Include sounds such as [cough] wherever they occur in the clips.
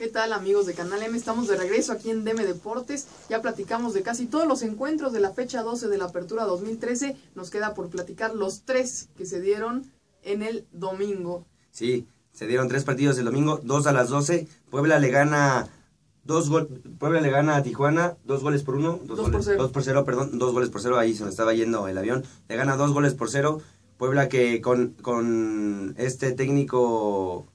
¿Qué tal amigos de Canal M? Estamos de regreso aquí en DM Deportes. Ya platicamos de casi todos los encuentros de la fecha 12 de la Apertura 2013. Nos queda por platicar los tres que se dieron en el domingo. Sí, se dieron tres partidos el domingo, dos a las 12. Puebla le gana dos gol, Puebla le gana a Tijuana, dos goles por uno. Dos goles, por cero. Dos por cero, perdón, dos goles por cero. Ahí se me estaba yendo el avión. Le gana dos goles por cero. Puebla que con, con este técnico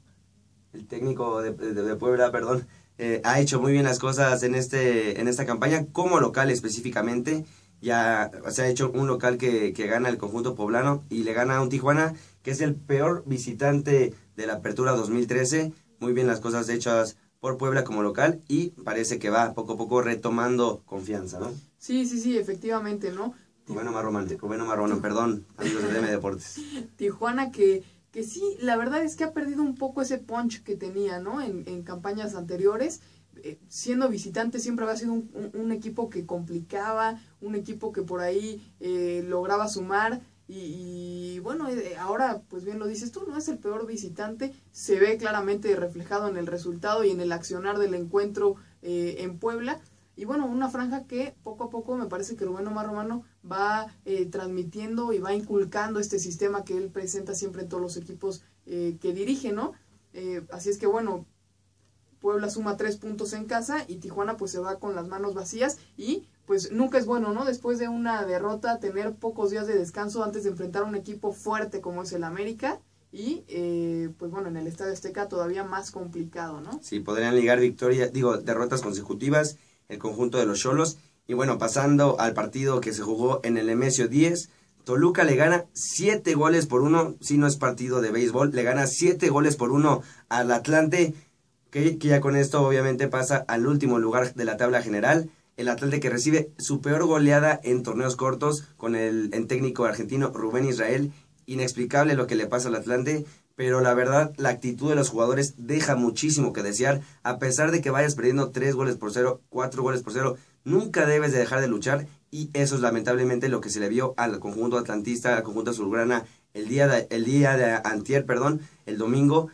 el técnico de, de- de Puebla, perdón, eh, ha hecho muy bien las cosas en este en esta campaña, como local específicamente. Ya se ha hecho un local que, que gana el conjunto poblano y le gana a un Tijuana que es el peor visitante de la apertura 2013. Muy bien las cosas hechas por Puebla como local y parece que va poco a poco retomando confianza, ¿no? Sí, sí, sí, efectivamente, ¿no? Rubén Omar Román, Rubén Omar Román, perdón, amigos de DM Deportes. [laughs] Tijuana que, que sí, la verdad es que ha perdido un poco ese punch que tenía, ¿no? En, en campañas anteriores. Eh, siendo visitante siempre había sido un, un- equipo que complicaba, un equipo que por ahí eh, lograba sumar. Y, y bueno, eh, ahora, pues bien lo dices tú, no es el peor visitante, se ve claramente reflejado en el resultado y en el accionar del encuentro eh, en Puebla. Y bueno, una franja que poco a poco me parece que Rubén Omar Romano va eh, transmitiendo y va inculcando este sistema que él presenta siempre en todos los equipos eh, que dirige, ¿no? Eh, así es que bueno, Puebla suma tres puntos en casa y Tijuana pues se va con las manos vacías y pues nunca es bueno, ¿no? Después de una derrota tener pocos días de descanso antes de enfrentar a un equipo fuerte como es el América y eh, pues bueno, en el Estadio Azteca todavía más complicado, ¿no? Sí, podrían ligar victoria, digo, derrotas consecutivas el conjunto de los Cholos. Y bueno, pasando al partido que se jugó en el Emesio 10, Toluca le gana 7 goles por uno, si no es partido de béisbol, le gana 7 goles por uno al Atlante, que, que ya con esto obviamente pasa al último lugar de la tabla general. El Atlante que recibe su peor goleada en torneos cortos con el, el técnico argentino Rubén Israel. Inexplicable lo que le pasa al Atlante, pero la verdad la actitud de los jugadores deja muchísimo que desear. A pesar de que vayas perdiendo 3 goles por 0, 4 goles por 0, nunca debes de dejar de luchar y eso es lamentablemente lo que se le vio al conjunto atlantista, al conjunto azulgrana el día de, el día de antier, perdón, el domingo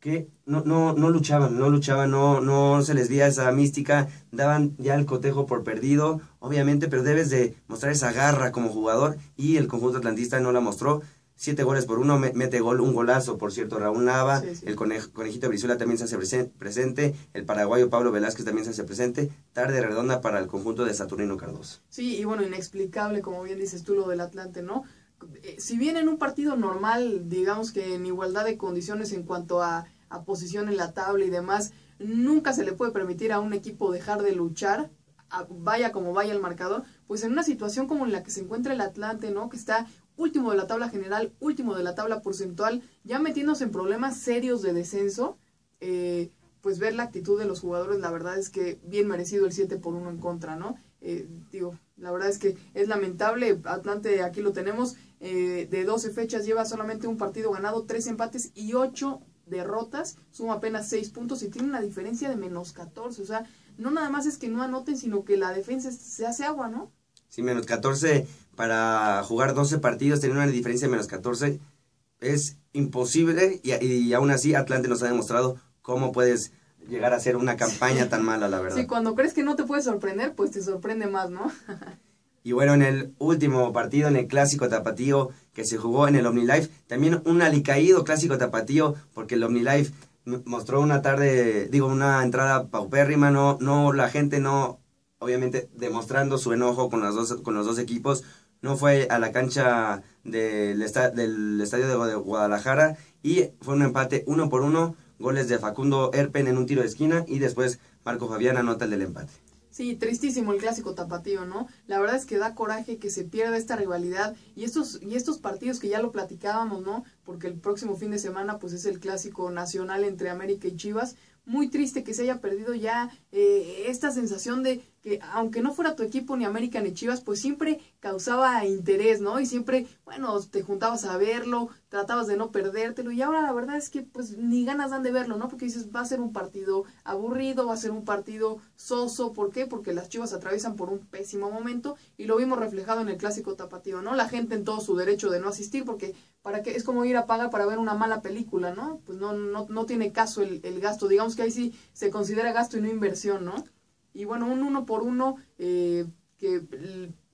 que no, no, no luchaban, no luchaban, no, no se les veía esa mística, daban ya el cotejo por perdido, obviamente, pero debes de mostrar esa garra como jugador y el conjunto atlantista no la mostró. Siete goles por uno, me- mete gol, un golazo, por cierto, Raúl Nava, Sí, sí. el conej- conejito Brizuela también se hace presen- presente, el paraguayo Pablo Velázquez también se hace presente, tarde redonda para el conjunto de Saturnino Cardoso. Sí, y bueno, inexplicable, como bien dices tú, lo del Atlante, ¿no? Eh, Si bien en un partido normal, digamos que en igualdad de condiciones en cuanto a, a posición en la tabla y demás, nunca se le puede permitir a un equipo dejar de luchar, vaya como vaya el marcador, pues en una situación como en la que se encuentra el Atlante, ¿no? Que está último de la tabla general, último de la tabla porcentual, ya metiéndose en problemas serios de descenso, eh, pues ver la actitud de los jugadores, la verdad es que bien merecido el 7 por 1 en contra, ¿no? Eh, digo, la verdad es que es lamentable, Atlante aquí lo tenemos, eh, de 12 fechas lleva solamente un partido ganado, 3 empates y 8 derrotas, suma apenas 6 puntos y tiene una diferencia de menos 14, o sea, no nada más es que no anoten, sino que la defensa se hace agua, ¿no? Sí, menos 14 para jugar 12 partidos, tener una diferencia de menos 14 es imposible y, y aún así Atlante nos ha demostrado cómo puedes llegar a hacer una campaña tan mala, la verdad. Sí, cuando crees que no te puede sorprender, pues te sorprende más, ¿no? Y bueno, en el último partido, en el clásico tapatío que se jugó en el OmniLife, también un alicaído clásico tapatío, porque el OmniLife mostró una tarde, digo, una entrada paupérrima, no, no, la gente no, obviamente demostrando su enojo con, las dos, con los dos equipos, no fue a la cancha del, del estadio de Guadalajara y fue un empate uno por uno, goles de Facundo Erpen en un tiro de esquina y después Marco Fabián anota el del empate. Sí, tristísimo el clásico tapatío, ¿no? La verdad es que da coraje que se pierda esta rivalidad y estos y estos partidos que ya lo platicábamos, ¿no? Porque el próximo fin de semana pues es el clásico nacional entre América y Chivas. Muy triste que se haya perdido ya eh, esta sensación de que aunque no fuera tu equipo ni América ni Chivas, pues siempre causaba interés, ¿no? Y siempre, bueno, te juntabas a verlo, tratabas de no perdértelo y ahora la verdad es que pues ni ganas dan de verlo, ¿no? Porque dices, va a ser un partido aburrido, va a ser un partido soso, ¿por qué? Porque las Chivas atraviesan por un pésimo momento y lo vimos reflejado en el clásico tapatío, ¿no? La gente en todo su derecho de no asistir porque para que es como ir a pagar para ver una mala película, ¿no? Pues no no no tiene caso el gasto, digamos que ahí sí se considera gasto y no inversión, ¿no? Y bueno, un uno por uno eh, que,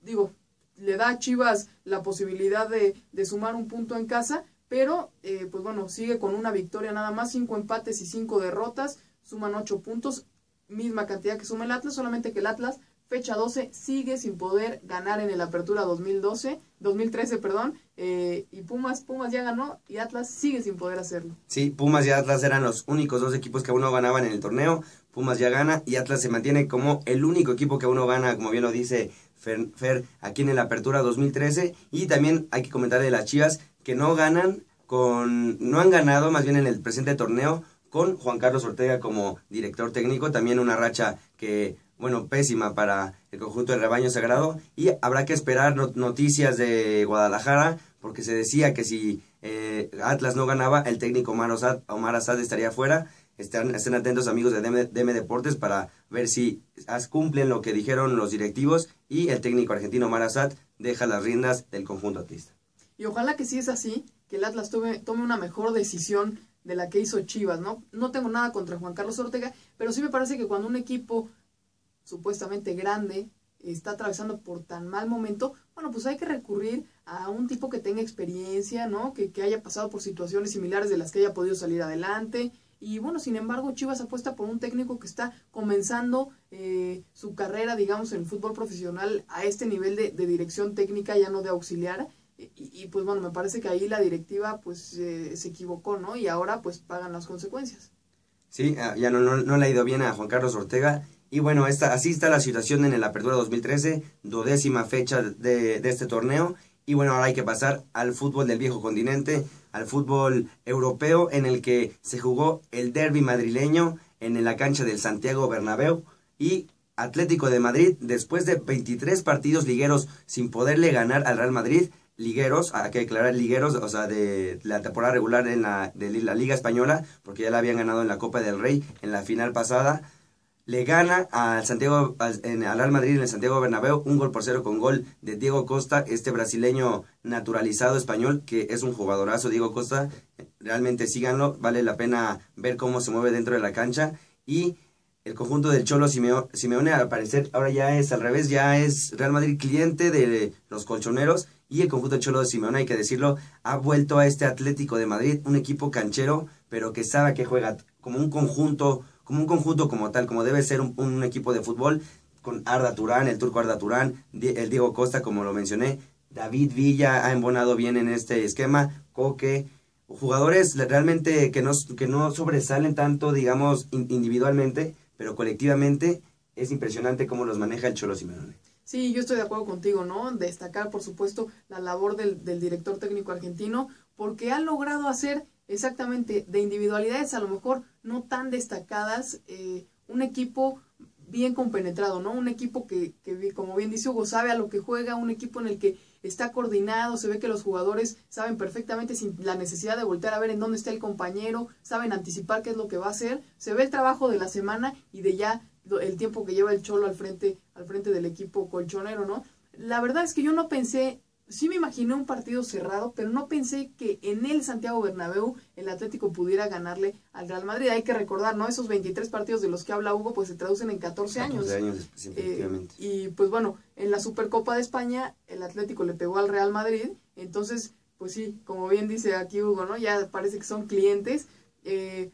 digo, le da a Chivas la posibilidad de, de sumar un punto en casa, pero eh, pues bueno, sigue con una victoria nada más, cinco empates y cinco derrotas, suman ocho puntos, misma cantidad que suma el Atlas, solamente que el Atlas fecha 12, sigue sin poder ganar en el Apertura 2012, 2013, perdón, eh, y Pumas, Pumas ya ganó y Atlas sigue sin poder hacerlo. Sí, Pumas y Atlas eran los únicos dos equipos que aún no ganaban en el torneo, Pumas ya gana y Atlas se mantiene como el único equipo que aún no gana, como bien lo dice Fer, Fer aquí en el Apertura 2013, y también hay que comentar de las Chivas que no ganan con, no han ganado más bien en el presente torneo con Juan Carlos Ortega como director técnico, también una racha que bueno, pésima para el conjunto del rebaño sagrado. Y habrá que esperar noticias de Guadalajara porque se decía que si eh, Atlas no ganaba, el técnico Omar Assad, Omar estaría fuera. Estén, estén, atentos amigos de DM, Deportes para ver si cumplen lo que dijeron los directivos y el técnico argentino Omar Assad deja las riendas del conjunto atlista. Y ojalá que si es así, que el Atlas tome, tome una mejor decisión de la que hizo Chivas, ¿no? No tengo nada contra Juan Carlos Ortega, pero sí me parece que cuando un equipo supuestamente grande está atravesando por tan mal momento, bueno, pues hay que recurrir a un tipo que tenga experiencia, ¿no? Que, que haya pasado por situaciones similares de las que haya podido salir adelante. Y bueno, sin embargo, Chivas apuesta por un técnico que está comenzando eh, su carrera, digamos, en fútbol profesional a este nivel de, dirección técnica, ya no de auxiliar. Y, y, pues bueno, me parece que ahí la directiva pues eh, se equivocó, ¿no? Y ahora pues pagan las consecuencias. Sí, ah, ya no, no, no le ha ido bien a Juan Carlos Ortega y bueno, esta, así está la situación en el Apertura 2013, dodécima fecha de, de este torneo. Y bueno, ahora hay que pasar al fútbol del viejo continente, al fútbol europeo, en el que se jugó el derby madrileño en la cancha del Santiago Bernabéu. Y Atlético de Madrid, después de 23 partidos ligueros sin poderle ganar al Real Madrid, ligueros, hay que declarar ligueros, o sea, de la temporada regular en la, de la Liga Española, porque ya la habían ganado en la Copa del Rey en la final pasada le gana al Santiago al, Real Madrid en el Santiago Bernabéu un gol por cero con gol de Diego Costa, este brasileño naturalizado español que es un jugadorazo Diego Costa, realmente síganlo, vale la pena ver cómo se mueve dentro de la cancha. Y el conjunto del Cholo Simeone, al parecer ahora ya es al revés, ya es Real Madrid cliente de los colchoneros y el conjunto del Cholo de Simeone, hay que decirlo, ha vuelto a este Atlético de Madrid, un equipo canchero, pero que sabe que juega como un conjunto como un conjunto como tal, como debe ser un, equipo de fútbol, con Arda Turán, el turco Arda Turán, el Diego Costa, como lo mencioné, David Villa ha embonado bien en este esquema, Coque, jugadores realmente que no, que no sobresalen tanto, digamos, individualmente, pero colectivamente es impresionante cómo los maneja el Cholo Simeone. Sí, yo estoy de acuerdo contigo, ¿no? Destacar, por supuesto, la labor del, del director técnico argentino, porque ha logrado hacer exactamente de individualidades a lo mejor no tan destacadas, eh, un equipo bien compenetrado, ¿no? Un equipo que, que, como bien dice Hugo, sabe a lo que juega, un equipo en el que está coordinado, se ve que los jugadores saben perfectamente sin la necesidad de voltear a ver en dónde está el compañero, saben anticipar qué es lo que va a hacer, se ve el trabajo de la semana y de ya el tiempo que lleva el Cholo al frente, al frente del equipo colchonero, ¿no? La verdad es que yo no pensé sí me imaginé un partido cerrado, pero no pensé que en el Santiago Bernabéu el Atlético pudiera ganarle al Real Madrid. Hay que recordar, ¿no? Esos 23 partidos de los que habla Hugo, pues se traducen en 14 años. 14 años, eh, y pues bueno, en la Supercopa de España el Atlético le pegó al Real Madrid, entonces, pues sí, como bien dice aquí Hugo, ¿no? Ya parece que son clientes. Eh,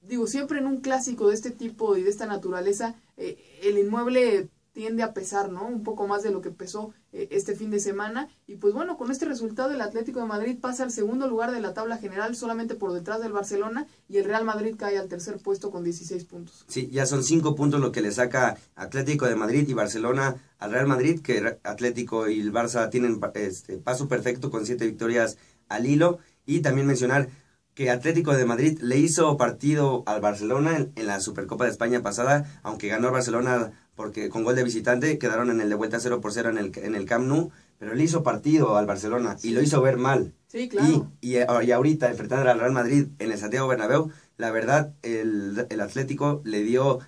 digo, siempre en un clásico de este tipo y de esta naturaleza, eh, el inmueble tiende a pesar, ¿no? Un poco más de lo que pesó este fin de semana. Y pues bueno, con este resultado el Atlético de Madrid pasa al segundo lugar de la tabla general solamente por detrás del Barcelona y el Real Madrid cae al tercer puesto con 16 puntos. Sí, ya son cinco puntos lo que le saca Atlético de Madrid y Barcelona al Real Madrid, que Atlético y el Barça tienen este, paso perfecto con siete victorias al hilo. Y también mencionar que Atlético de Madrid le hizo partido al Barcelona en, en la Supercopa de España pasada, aunque ganó el Barcelona porque con gol de visitante quedaron en el de vuelta 0 por 0 en el, en el Camp Nou, pero le hizo partido al Barcelona y lo hizo ver mal. Sí, claro. Y, y, y ahorita enfrentar al Real Madrid en el Santiago Bernabéu, la verdad, el, el Atlético le dio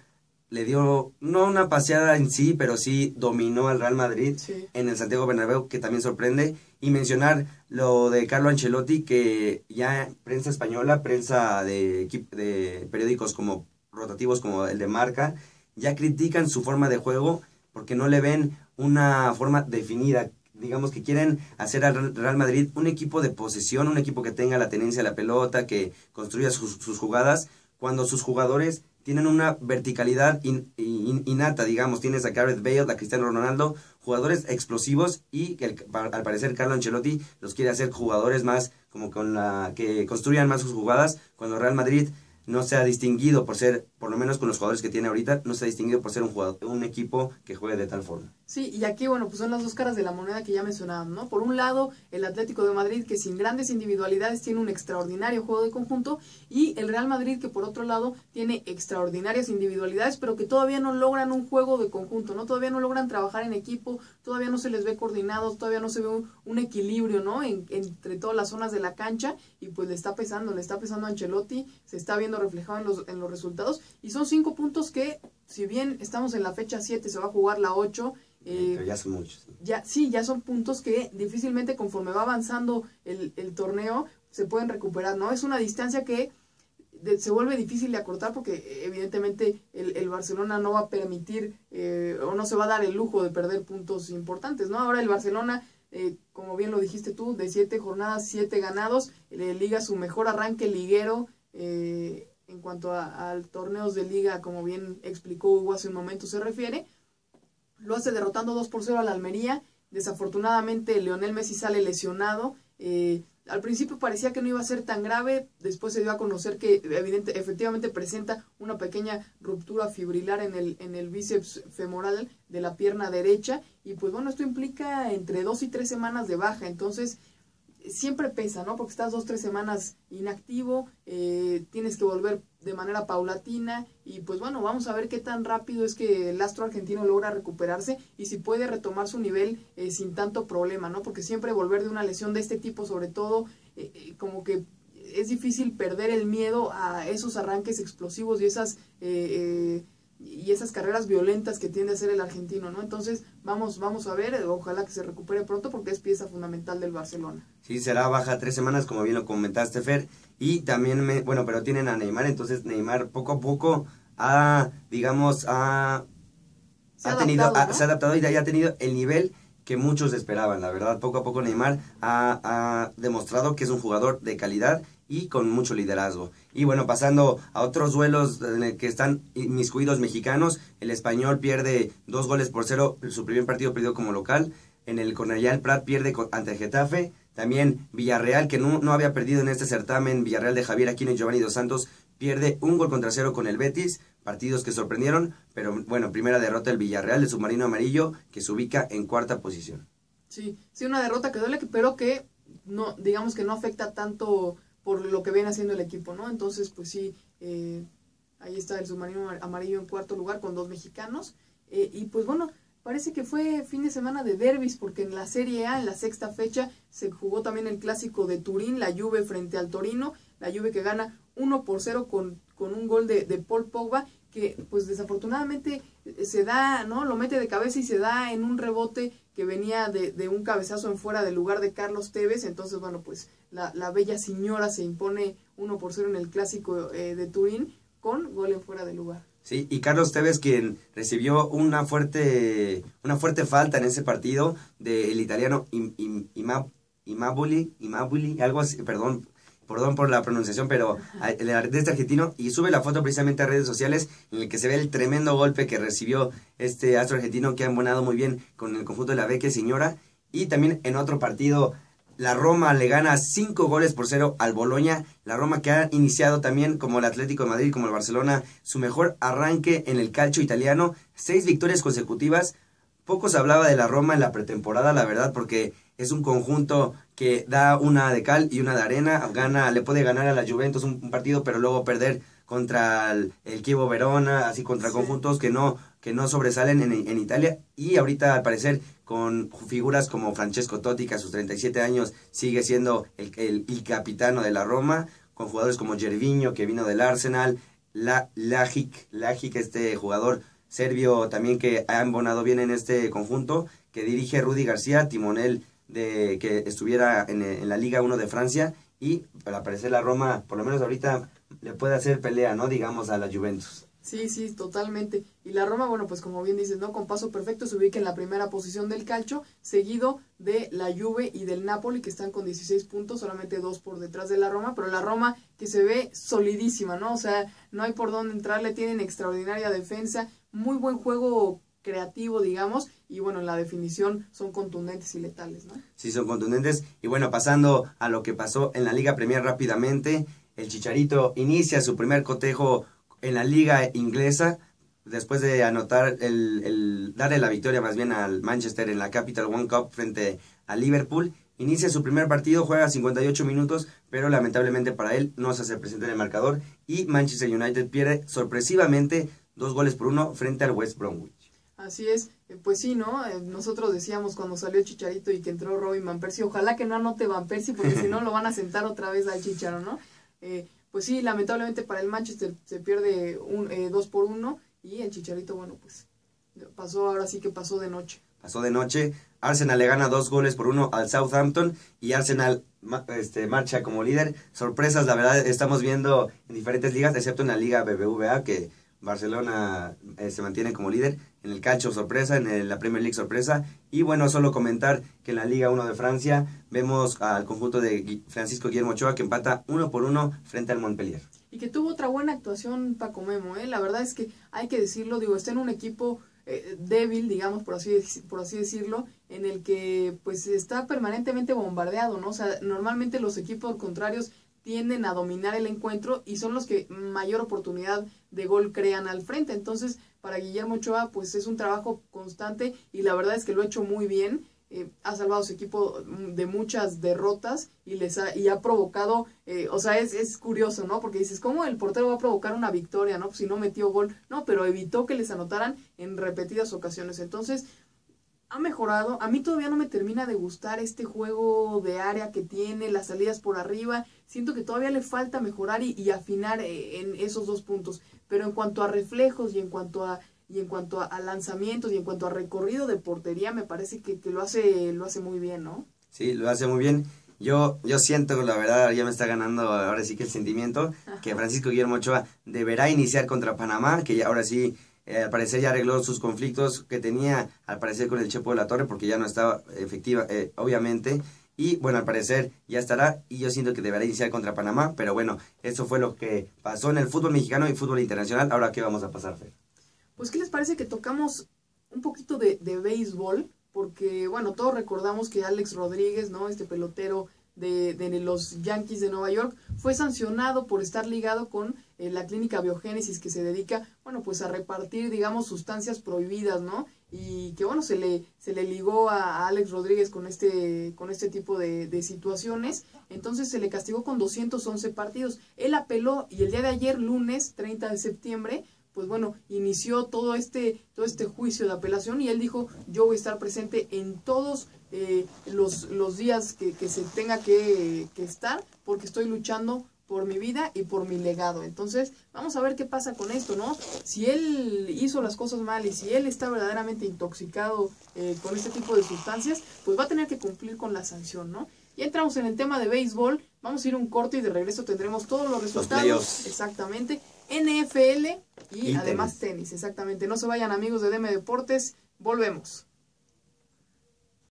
le dio, no una paseada en sí, pero sí dominó al Real Madrid Sí. en el Santiago Bernabéu, que también sorprende. Y mencionar lo de Carlo Ancelotti, que ya prensa española, prensa de, de periódicos como rotativos como el de Marca, ya critican su forma de juego porque no le ven una forma definida. Digamos que quieren hacer al Real Madrid un equipo de posesión, un equipo que tenga la tenencia de la pelota, que construya sus, jugadas, cuando sus jugadores tienen una verticalidad in- in- innata, digamos, tienes a Gareth Bale, a Cristiano Ronaldo, jugadores explosivos y que al parecer Carlo Ancelotti los quiere hacer jugadores más como con la que construyan más sus jugadas, cuando Real Madrid no se ha distinguido por ser, por lo menos con los jugadores que tiene ahorita, no se ha distinguido por ser un jugador, un equipo que juegue de tal forma. Sí, y aquí, bueno, pues son las dos caras de la moneda que ya mencionábamos, ¿no? Por un lado, el Atlético de Madrid, que sin grandes individualidades tiene un extraordinario juego de conjunto, y el Real Madrid, que por otro lado tiene extraordinarias individualidades, pero que todavía no logran un juego de conjunto, ¿no? Todavía no logran trabajar en equipo, todavía no se les ve coordinados, todavía no se ve un, un equilibrio, ¿no? En- entre todas las zonas de la cancha, y pues le está pesando, le está pesando a Ancelotti, se está viendo reflejado en los, en los resultados, y son cinco puntos que, si bien estamos en la fecha 7, se va a jugar la 8, eh, Pero ya son muchos. ya sí, ya son puntos que difícilmente conforme va avanzando el, el torneo se pueden recuperar, ¿no? Es una distancia que de- se vuelve difícil de acortar porque eh, evidentemente el, el Barcelona no va a permitir eh, o no se va a dar el lujo de perder puntos importantes, ¿no? Ahora el Barcelona, eh, como bien lo dijiste tú, de siete jornadas, siete ganados, le liga su mejor arranque liguero eh, en cuanto a, torneos de liga, como bien explicó Hugo hace un momento, se refiere lo hace derrotando 2 por 0 a la Almería. Desafortunadamente, Leonel Messi sale lesionado. Eh, al principio parecía que no iba a ser tan grave, después se dio a conocer que efectivamente presenta una pequeña ruptura fibrilar en el, en el bíceps femoral de la pierna derecha y pues bueno, esto implica entre dos y tres semanas de baja, entonces siempre pesa, ¿no? Porque estás dos, tres semanas inactivo, eh, tienes que volver de manera paulatina y pues bueno, vamos a ver qué tan rápido es que el astro argentino logra recuperarse y si puede retomar su nivel eh, sin tanto problema, ¿no? Porque siempre volver de una lesión de este tipo, sobre todo, eh, eh, como que es difícil perder el miedo a esos arranques explosivos y esas... eh, y esas carreras violentas que tiende a hacer el argentino, ¿no? Entonces, vamos, vamos a ver, ojalá que se recupere pronto porque es pieza fundamental del Barcelona. Sí, será baja tres semanas, como bien lo comentaste, Fer. Y también, me, bueno, pero tienen a Neymar, entonces Neymar poco a poco ha, digamos, ha, Se ha ha tenido, adaptado, ha- ¿no? se ha adaptado y ya ha tenido el nivel que muchos esperaban. La verdad, poco a poco Neymar ha, ha demostrado que es un jugador de calidad y con mucho liderazgo. Y bueno, pasando a otros duelos en el que están inmiscuidos mexicanos, el español pierde dos goles por cero, su primer partido perdió como local. En el Cornellá Prat pierde ante el Getafe. También Villarreal, que no, no había perdido en este certamen, Villarreal de Javier Aquino y Giovanni Dos Santos, pierde un gol contra cero con el Betis. Partidos que sorprendieron, pero bueno, primera derrota del Villarreal, el submarino amarillo, que se ubica en cuarta posición. Sí, sí, una derrota que duele, pero que no, digamos que no afecta tanto por lo que viene haciendo el equipo, ¿no? Entonces, pues sí, eh, ahí está el submarino amarillo en cuarto lugar con dos mexicanos. Eh, y pues bueno, parece que fue fin de semana de derbis, porque en la Serie A, en la sexta fecha, se jugó también el clásico de Turín, la Juve frente al Torino, la Juve que gana 1 por 0 con, con un gol de, de Paul Pogba, que pues desafortunadamente eh, se da, ¿no? Lo mete de cabeza y se da en un rebote que venía de, de un cabezazo en fuera del lugar de Carlos Tevez, entonces bueno, pues la, la bella señora se impone 1 por 0 en el clásico eh, de Turín con gol en fuera de lugar. Sí, y Carlos Tevez quien recibió una fuerte una fuerte falta en ese partido del italiano Im, Im- Ima- Imabuli, Imabuli, algo así, perdón, por la pronunciación, pero el de este argentino y sube la foto precisamente a redes sociales en el que se ve el tremendo golpe que recibió este astro argentino que ha embonado muy bien con el conjunto de la Vecchia Señora y también en otro partido la Roma le gana 5 goles por cero al Boloña. La Roma que ha iniciado también, como el Atlético de Madrid, como el Barcelona, su mejor arranque en el calcio italiano. Seis victorias consecutivas. Poco se hablaba de la Roma en la pretemporada, la verdad, porque es un conjunto que da una de cal y una de arena. Gana, le puede ganar a la Juventus un, un partido, pero luego perder contra el, el Chievo Verona, así contra Sí. conjuntos que no que no sobresalen en, en Italia y ahorita al parecer con figuras como Francesco Totti que a sus 37 años sigue siendo el, el, el capitano de la Roma, con jugadores como Gervinho que vino del Arsenal, la, Lajic, Lajic, este jugador serbio también que ha embonado bien en este conjunto, que dirige Rudy García, timonel de que estuviera en, en la Liga 1 de Francia y para parecer la Roma, por lo menos ahorita le puede hacer pelea, ¿no? Digamos a la Juventus. Sí, sí, totalmente. Y la Roma, bueno, pues como bien dices, ¿no? Con paso perfecto se ubica en la primera posición del calcio, seguido de la Juve y del Napoli, que están con 16 puntos, solamente dos por detrás de la Roma, pero la Roma que se ve solidísima, ¿no? O sea, no hay por dónde entrarle, tienen extraordinaria defensa, muy buen juego creativo, digamos, y bueno, en la definición son contundentes y letales, ¿no? Sí, son contundentes. Y bueno, pasando a lo que pasó en la Liga Premier rápidamente, el Chicharito inicia su primer cotejo en la liga inglesa después de anotar el, el darle la victoria más bien al Manchester en la Capital One Cup frente a Liverpool. Inicia su primer partido, juega 58 minutos, pero lamentablemente para él no se hace presente en el marcador y Manchester United pierde sorpresivamente dos goles por uno frente al West Bromwich. Así es, eh, pues sí, ¿no? Eh, nosotros decíamos cuando salió Chicharito y que entró Robin Van Persie, ojalá que no anote Van Persie porque si no [laughs] lo van a sentar otra vez al Chicharo, ¿no? Eh, pues sí, lamentablemente para el Manchester se pierde un eh, dos por uno y el Chicharito, bueno, pues pasó, ahora sí que pasó de noche. Pasó de noche, Arsenal le gana dos goles por uno al Southampton y Arsenal este, marcha como líder. Sorpresas, la verdad, estamos viendo en diferentes ligas, excepto en la liga BBVA, que Barcelona eh, se mantiene como líder. En el calcio sorpresa, en la Premier League sorpresa. Y bueno, solo comentar que en la Liga 1 de Francia vemos al conjunto de Francisco Guillermo Ochoa que empata uno por uno frente al Montpellier. Y que tuvo otra buena actuación Paco Memo, ¿eh? La verdad es que hay que decirlo, digo, está en un equipo eh, débil, digamos, por así, por así decirlo, en el que pues está permanentemente bombardeado, ¿no? O sea, normalmente los equipos contrarios tienden a dominar el encuentro y son los que mayor oportunidad de gol crean al frente. Entonces, para Guillermo Ochoa, pues es un trabajo constante y la verdad es que lo ha hecho muy bien. Eh, ha salvado a su equipo de muchas derrotas y les ha, y ha provocado, eh, o sea, es, es curioso, ¿no? Porque dices, ¿cómo el portero va a provocar una victoria, ¿no? Pues si no metió gol, no, pero evitó que les anotaran en repetidas ocasiones. Entonces, ha mejorado. A mí todavía no me termina de gustar este juego de área que tiene, las salidas por arriba. Siento que todavía le falta mejorar y, y afinar eh, en esos dos puntos. Pero en cuanto a reflejos y en cuanto a y en cuanto a, a, lanzamientos y en cuanto a recorrido de portería, me parece que, que, lo hace lo hace muy bien, ¿no? Sí, lo hace muy bien. Yo, yo siento, la verdad, ya me está ganando ahora sí que el sentimiento, Ajá. que Francisco Guillermo Ochoa deberá iniciar contra Panamá, que ya, ahora sí eh, al parecer ya arregló sus conflictos que tenía, al parecer, con el Chepo de la Torre, porque ya no estaba efectiva, eh, obviamente. Y bueno, al parecer ya estará y yo siento que deberá iniciar contra Panamá, pero bueno, eso fue lo que pasó en el fútbol mexicano y fútbol internacional. Ahora, ¿qué vamos a pasar, Fer? Pues, ¿qué les parece que tocamos un poquito de, de béisbol? Porque, bueno, todos recordamos que Alex Rodríguez, ¿no? Este pelotero de, de, los Yankees de Nueva York, fue sancionado por estar ligado con eh, la clínica Biogénesis que se dedica, bueno, pues a repartir, digamos, sustancias prohibidas, ¿no? Y que, bueno, se le, se le ligó a, Alex Rodríguez con este, con este tipo de, de, situaciones, entonces se le castigó con 211 partidos. Él apeló y el día de ayer, lunes 30 de septiembre, pues bueno, inició todo este, todo este juicio de apelación y él dijo, yo voy a estar presente en todos eh, los, los días que, que se tenga que, que, estar porque estoy luchando por mi vida y por mi legado. Entonces, vamos a ver qué pasa con esto, ¿no? Si él hizo las cosas mal y si él está verdaderamente intoxicado eh, con este tipo de sustancias, pues va a tener que cumplir con la sanción, ¿no? Y entramos en el tema de béisbol, vamos a ir un corte y de regreso tendremos todos los resultados. Los exactamente. NFL y, Y además tenis. exactamente. No se vayan amigos de DM Deportes, volvemos.